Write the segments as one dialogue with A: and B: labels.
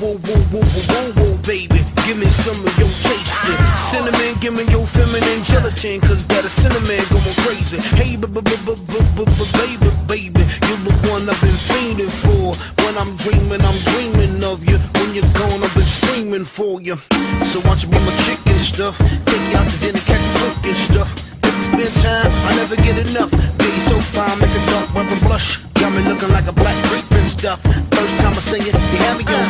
A: woo, woo, woo, woo, woo, woo, baby. Give me some of your taste. Cinnamon, give me your feminine gelatin, cause that a cinnamon going crazy. Hey, b b baby, baby. You're the one I've been fiending for. When I'm dreaming, I'm dreaming of you. When you're gone, I've been screaming for you. So watch you be my chicken stuff? Take you out to dinner, catch the cooking stuff. If you spend time, I never get enough. Baby, so fine, make a dump, rubber blush. Got me looking like a black grape and stuff. First time I sing it, you have me on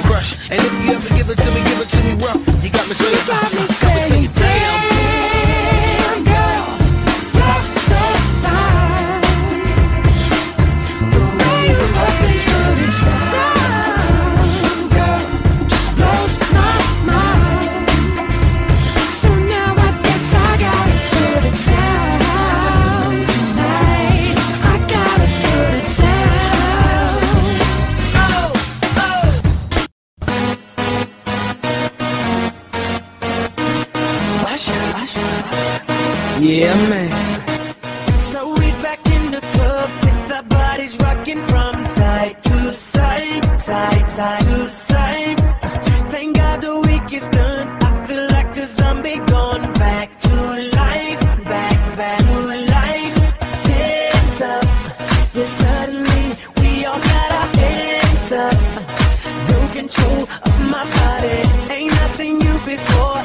B: Josh. Yeah, man. So we back in the club with our bodies rocking from side to side, side, side to side. Thank God the week is done. I feel like a zombie gone back to life, back, back to life. Hands up, yeah, suddenly we all got our hands up. No control of my body, ain't I seen you before?